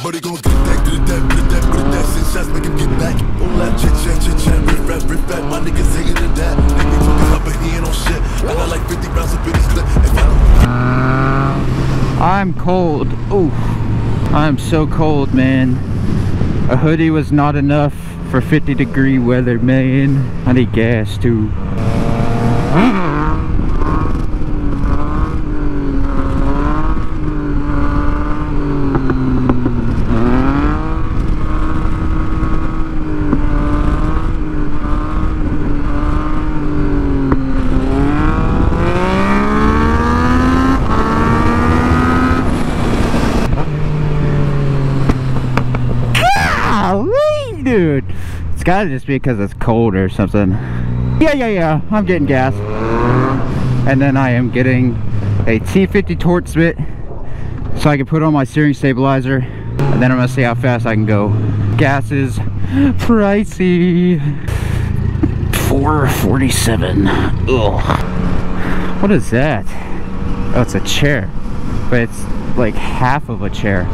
But he gon' get that, get that, get that, get that. Six shots, make him get back. Chit chat, chit chat, rap. My niggas to that. Nigga talking up, but he ain't on shit. I got like 50 rounds in his clip. If I don't I'm cold. Ooh, I'm so cold, man. A hoodie was not enough for 50 degree weather, man. I need gas too. It's gotta just be because it's cold or something. Yeah, yeah, yeah. I'm getting gas. And then I am getting a T50 Torx bit so I can put on my steering stabilizer. And then I'm gonna see how fast I can go. Gas is pricey. 447. Ugh. What is that? Oh, it's a chair. But it's like half of a chair.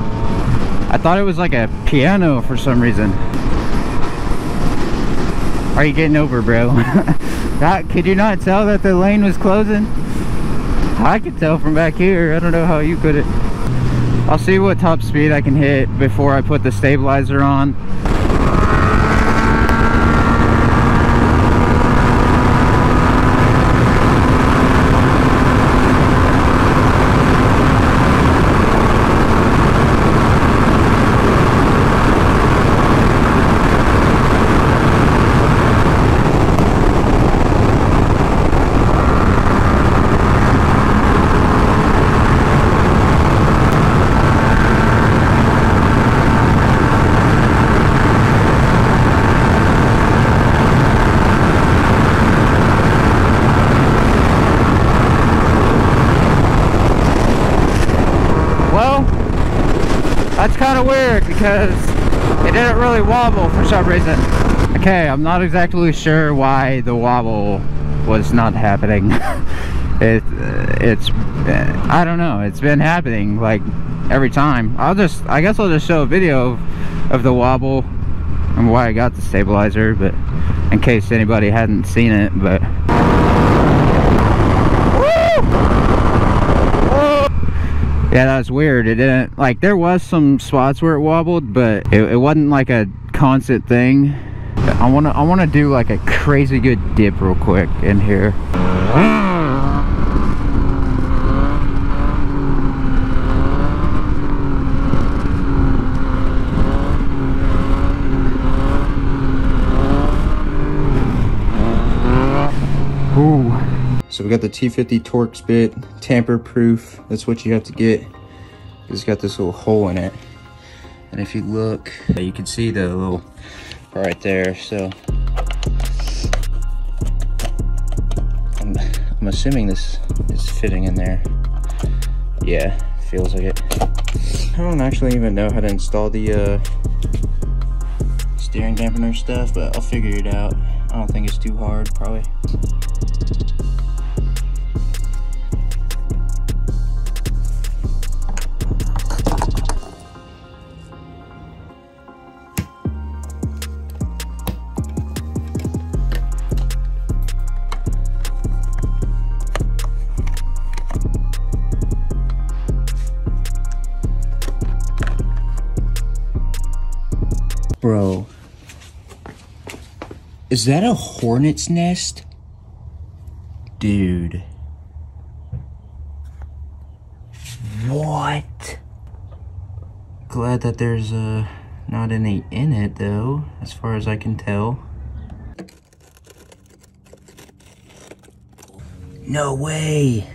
I thought it was like a piano for some reason. Are you getting over, bro? that, ah, could you not tell that the lane was closing? I could tell from back here. I don't know how you could it. I'll see what top speed I can hit before I put the stabilizer on. Well, that's kind of weird because it didn't really wobble for some reason. Okay, I'm not exactly sure why the wobble was not happening. it, uh, it's, uh, I don't know. It's been happening like every time. I'll just, I guess I'll just show a video of, of the wobble and why I got the stabilizer, but in case anybody hadn't seen it, but. Yeah, that was weird. It didn't like there was some spots where it wobbled, but it, it wasn't like a constant thing. I wanna I wanna do like a crazy good dip real quick in here. So we got the T50 Torx bit, tamper proof. That's what you have to get. It's got this little hole in it. And if you look, you can see the little right there. So I'm, I'm assuming this is fitting in there. Yeah, feels like it. I don't actually even know how to install the uh, steering dampener stuff, but I'll figure it out. I don't think it's too hard, probably. Bro. Is that a hornet's nest? Dude. What? Glad that there's uh, not any in it though, as far as I can tell. No way!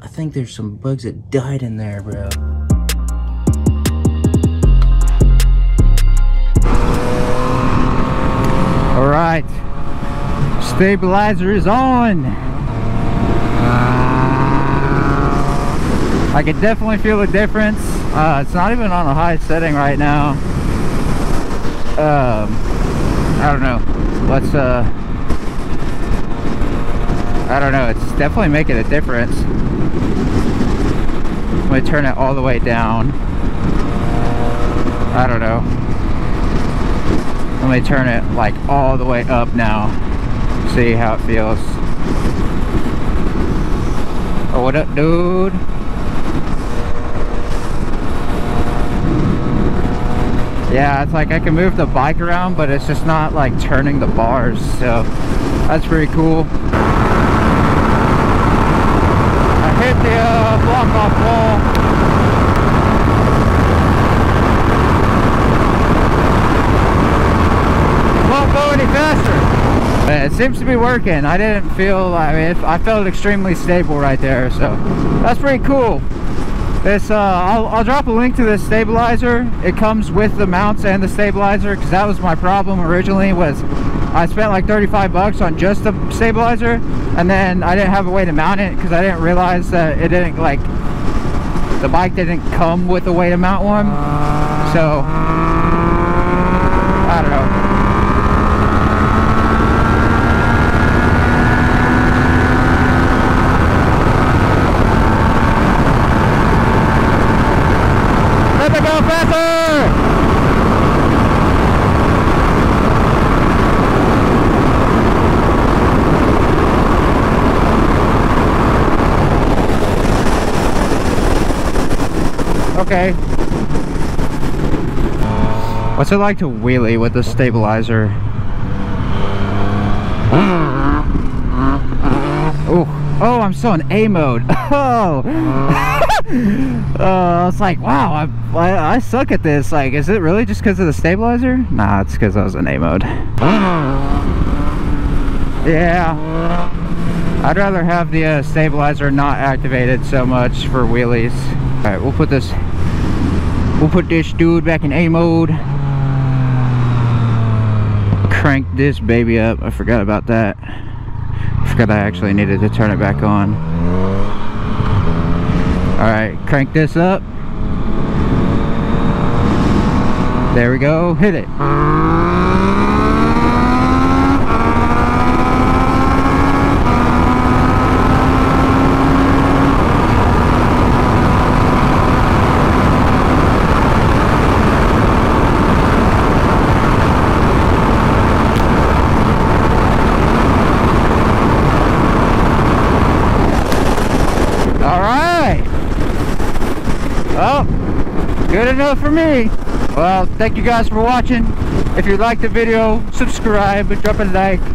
I think there's some bugs that died in there, bro. All right, stabilizer is on. I can definitely feel the difference. Uh, it's not even on a high setting right now. Um, I don't know. Let's, uh, I don't know. It's definitely making a difference. I'm gonna turn it all the way down. I don't know. Let me turn it like all the way up now. See how it feels. Oh, what up, dude? Yeah, it's like I can move the bike around, but it's just not like turning the bars, so that's pretty cool. I hit the uh, block off wall. Won't go any faster. But it seems to be working. I didn't feel, I mean, it, I felt extremely stable right there, so that's pretty cool. This, uh, I'll, I'll drop a link to this stabilizer. It comes with the mounts and the stabilizer because that was my problem originally was I spent like 35 bucks on just the stabilizer and then I didn't have a way to mount it because I didn't realize that it didn't like, the bike didn't come with a way to mount one. So, I don't know. Let me go faster! Okay. What's it like to wheelie with the stabilizer? Oh, oh, I'm still in A mode. Oh, uh, I was like, wow, I, I, I suck at this. Like, is it really just because of the stabilizer? Nah, it's because I was in A mode. Yeah, I'd rather have the uh, stabilizer not activated so much for wheelies. All right, we'll put this, we'll put this dude back in A mode. Crank this baby up. I forgot about that. I forgot I actually needed to turn it back on. Alright, crank this up. There we go, hit it. Alright. Well, good enough for me. Well, thank you guys for watching. If you liked the video, subscribe, and drop a like.